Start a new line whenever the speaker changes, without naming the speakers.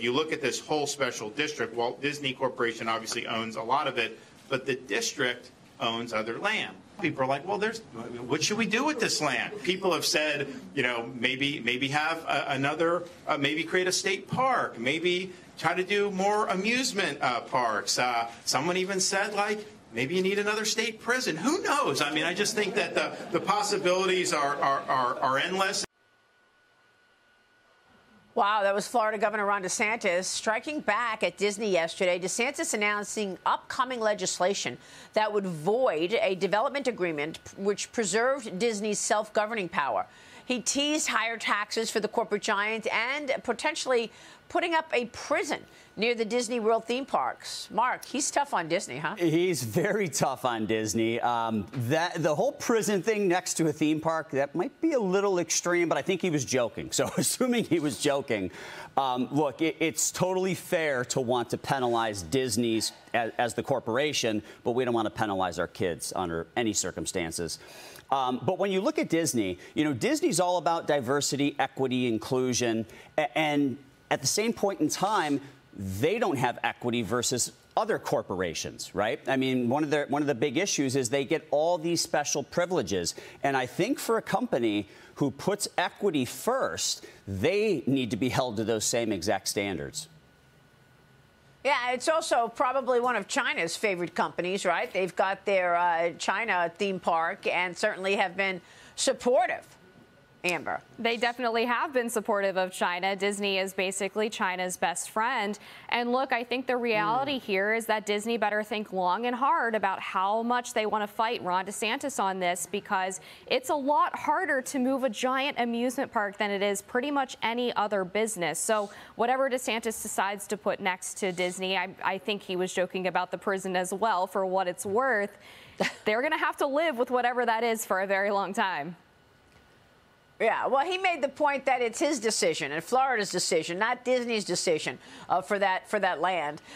You look at this whole special district, Walt Disney Corporation obviously owns a lot of it, but the district owns other land. People are like, well, there's what should we do with this land? People have said, you know, maybe maybe have a, another, uh, maybe create a state park, maybe try to do more amusement uh, parks. Uh, someone even said like. Maybe you need another state prison. Who knows? I mean, I just think that the, the possibilities are, are, are, are endless.
Wow, that was Florida Governor Ron DeSantis striking back at Disney yesterday. DeSantis announcing upcoming legislation that would void a development agreement which preserved Disney's self governing power. He teased higher taxes for the corporate giant and potentially putting up a prison near the Disney World theme parks. Mark, he's tough on Disney, huh?
He's very tough on Disney. Um, that the whole prison thing next to a theme park that might be a little extreme, but I think he was joking. So, assuming he was joking, um, look, it, it's totally fair to want to penalize Disney's as, as, the corporation, but we don't want to penalize our kids under any circumstances. Um, but when you look at Disney, you know, Disney's all about diversity, equity, inclusion, and at the same point in time, they don't have equity versus other corporations, right? I mean, one of the one of the big issues is they get all these special privileges, and I think for a company who puts equity first, they need to be held to those same exact standards.
Yeah, it's also probably one of China's favorite companies, right? They've got their uh, China theme park and certainly have been supportive Amber.
They definitely have been supportive of China. Disney is basically China's best friend. And look, I think the reality mm. here is that Disney better think long and hard about how much they want to fight Ron DeSantis on this because it's a lot harder to move a giant amusement park than it is pretty much any other business. So whatever DeSantis decides to put next to Disney, I, I think he was joking about the prison as well for what it's worth. They're going to have to live with whatever that is for a very long time.
Yeah, well, he made the point that it's his decision and Florida's decision, not Disney's decision uh, for that for that land.